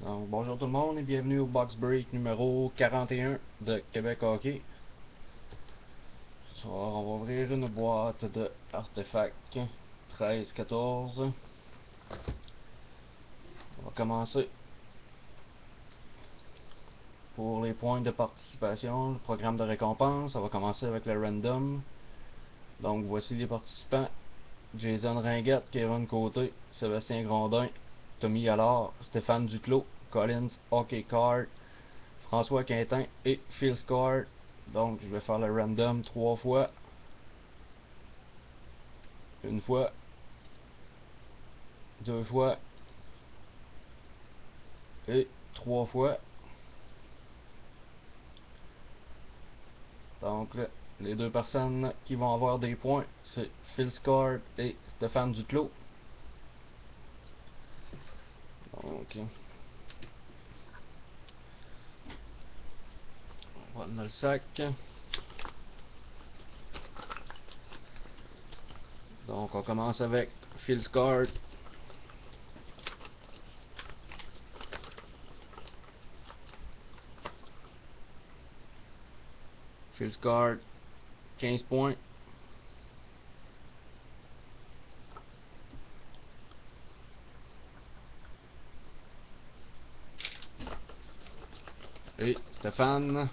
Donc, bonjour tout le monde et bienvenue au Box Break numéro 41 de Québec Hockey. Ce soir, on va ouvrir une boîte de artefacts 13-14. On va commencer pour les points de participation, le programme de récompense. On va commencer avec le random. Donc, voici les participants. Jason Ringuette, Kevin Côté, Sébastien Grondin, Tommy Allard, Stéphane Duclos, Collins Hockey Card, François Quintin et Phil Score. Donc je vais faire le random trois fois. Une fois. Deux fois. Et trois fois. Donc les deux personnes qui vont avoir des points, c'est Phil Score et Stéphane Duclos. Donc, on va dans le sac. Donc, on commence avec Phil Score. Phil Score, 15 points. Et Stéphane.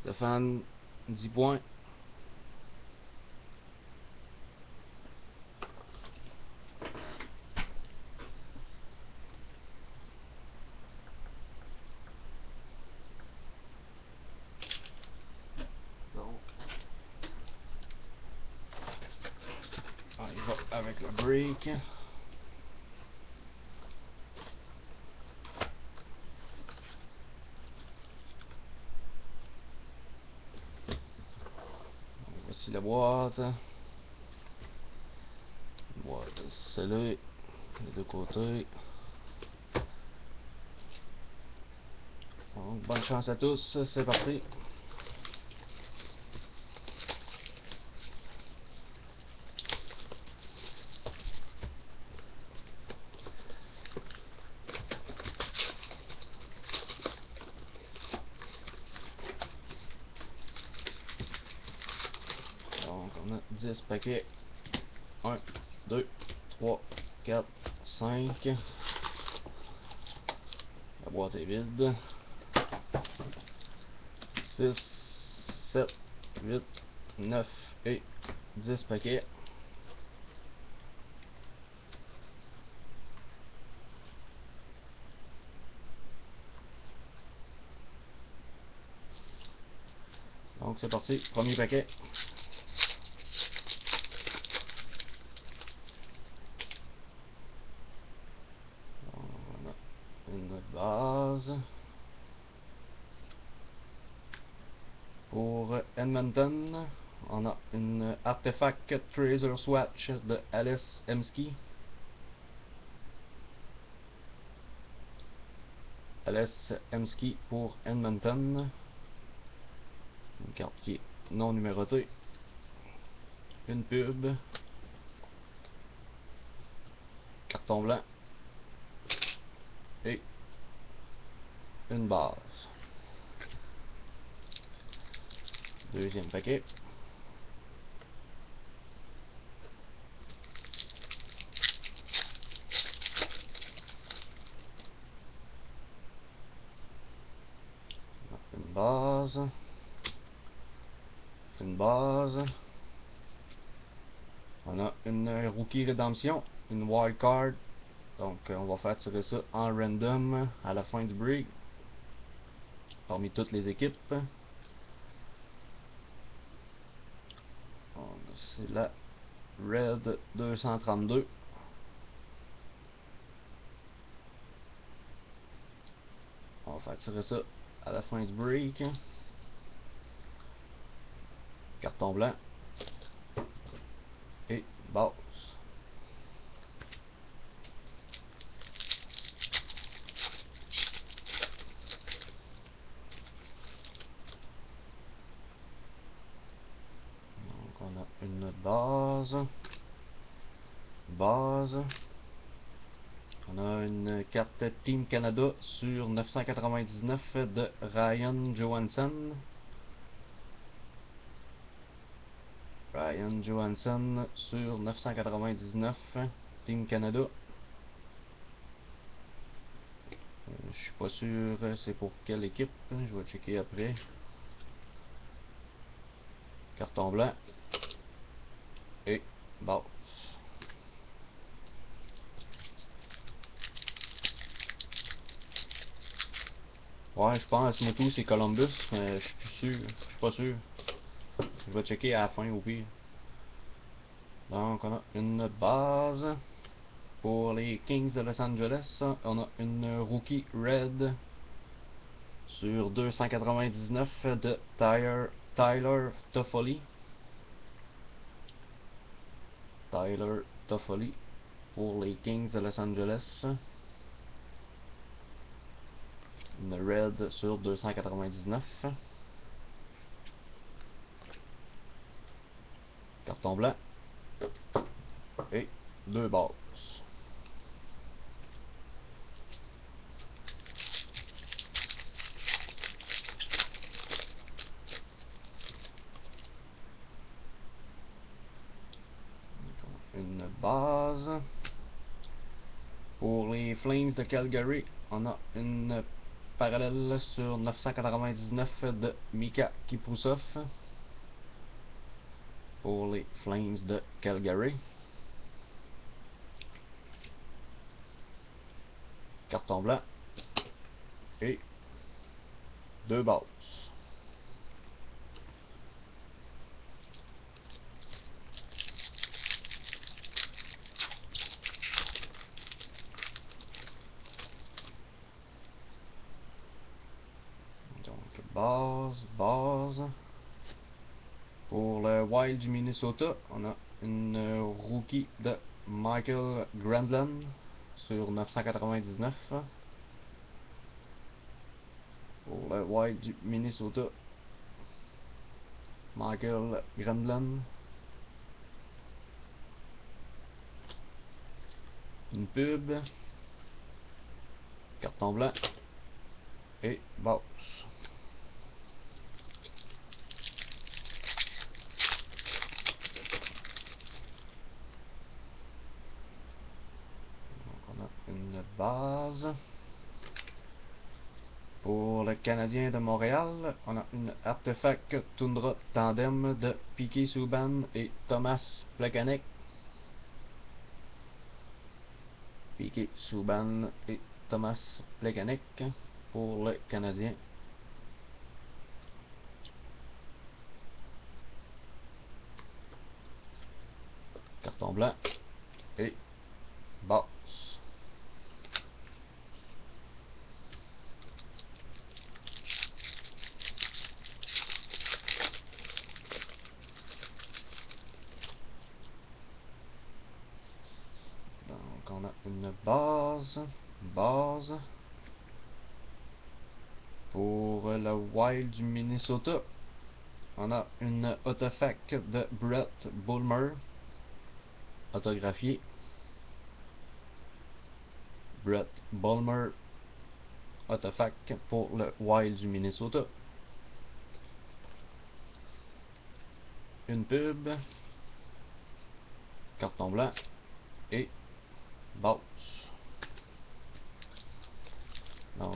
Stéphane, 10 points. Va avec le break. La boîte. Boîte scellée. Les deux côtés. Donc, bonne chance à tous. C'est parti. Donc on a 10 paquets. 1, 2, 3, 4, 5. La boîte est vide. 6, 7, 8, 9 et 10 paquets. Donc c'est parti, premier paquet. On a une base. Pour Edmonton, on a une Artefact Tracer Swatch de Alice Emski. Alice Emski pour Edmonton. Une carte qui est non numérotée. Une pub. Carton blanc. Et une base. Deuxième paquet. Une base. Une base. On a une rookie rédemption, une wild card. Donc euh, on va faire tirer ça en random à la fin du break. Parmi toutes les équipes. C'est la Red 232. On va faire tirer ça à la fin du break. Carton blanc. Et base. Donc on a une base. On a une carte Team Canada sur 999 de Ryan Johansson. Ryan Johansson sur 999 Team Canada. Euh, je suis pas sûr c'est pour quelle équipe. Je vais checker après. Carton blanc. Et base. Ouais, je pense Moto c'est Columbus, mais je suis suis pas sûr. Je vais checker à la fin au pire. Donc on a une base. Pour les Kings de Los Angeles, on a une rookie red sur 299 de Tyler, Tyler Toffoli. Tyler Toffoli pour les Kings de Los Angeles. Une red sur 299. Carton blanc. Et deux bases. Une base. Pour les Flames de Calgary, on a une parallèle sur 999 de Mika Kiproussov pour les Flames de Calgary. Carton blanc et deux bases. Donc base. Pour le Wild du Minnesota, on a une rookie de Michael Grandland sur 999. Pour le Wild du Minnesota, Michael Grandland. Une pub. Carton blanc. Et base. Donc on a une base. Pour le Canadien de Montréal, on a une artefact Tundra Tandem de Piquet Souban et Thomas Plekanec. Piquet Souban et Thomas Plekanec pour le Canadien. Carton blanc et basse. Donc on a une base, base. Pour le Wild du Minnesota, on a une autofac de Brett Bulmer, autographié. Brett Bulmer, autofac pour le Wild du Minnesota. Une pub, carton blanc et Donc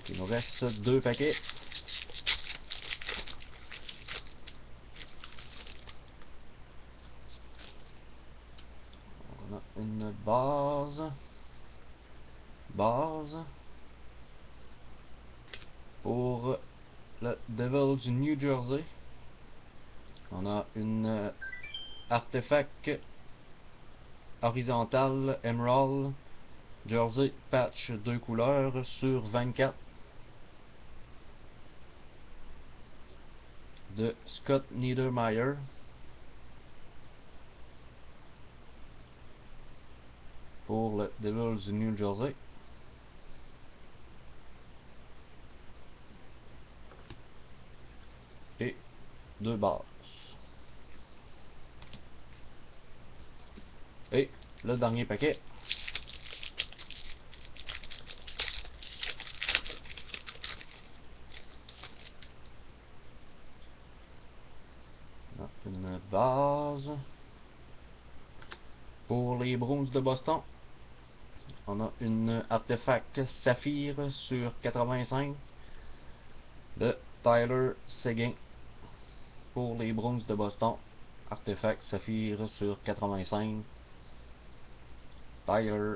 il nous reste deux paquets. On a une base. Base. Pour le Devil du New Jersey. On a une artefact horizontale Emerald Jersey patch deux couleurs sur 24 de Scott Niedermeyer. Pour le Devils du New Jersey. Et deux bases. Et le dernier paquet. Base. Pour les bronzes de Boston, on a une artefact saphir sur 85 de Tyler Seguin. Pour les bronzes de Boston, artefact saphir sur 85 Tyler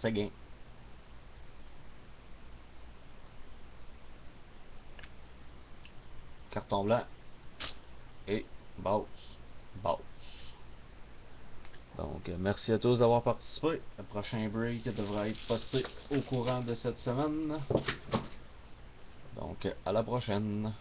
Seguin. Carton blanc et boss, boss. Donc, merci à tous d'avoir participé. Le prochain break devrait être posté au courant de cette semaine. Donc, à la prochaine.